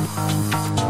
Música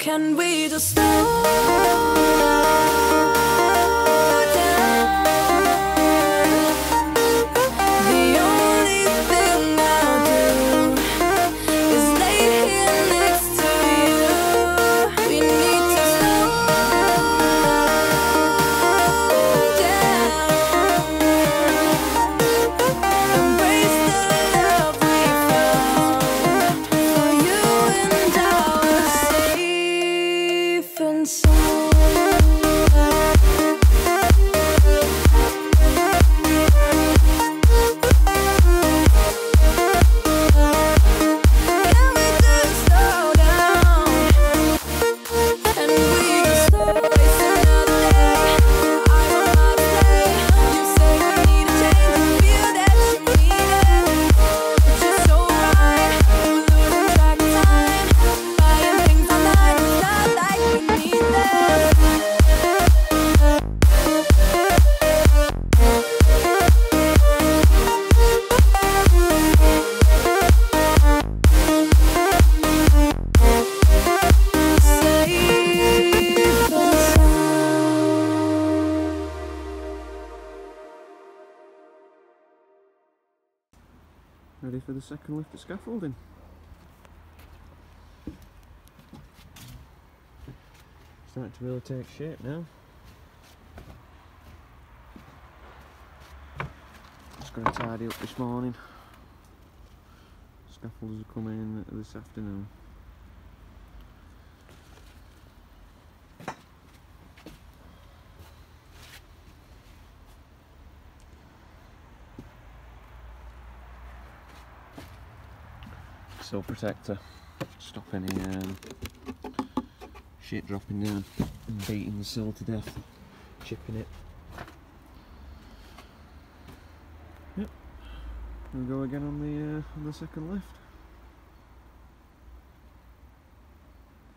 can we just slow Ready for the second lift of scaffolding. Starting to really take shape now. Just going to tidy up this morning. Scaffolders are coming in this afternoon. Sill protector, stop any um, shit dropping down. And beating the sill to death, chipping it. Yep, we'll go again on the uh, on the second lift.